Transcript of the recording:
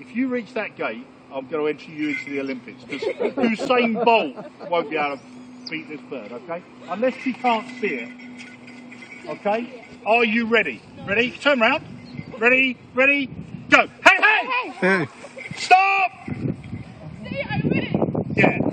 If you reach that gate, I'm going to enter you into the Olympics because Usain Bolt won't be able to beat this bird, okay? Unless he can't see it. Okay? Are you ready? Ready? Turn round. Ready? Ready? Go. Hey, hey! Hey! Stop! See, I win! Yeah.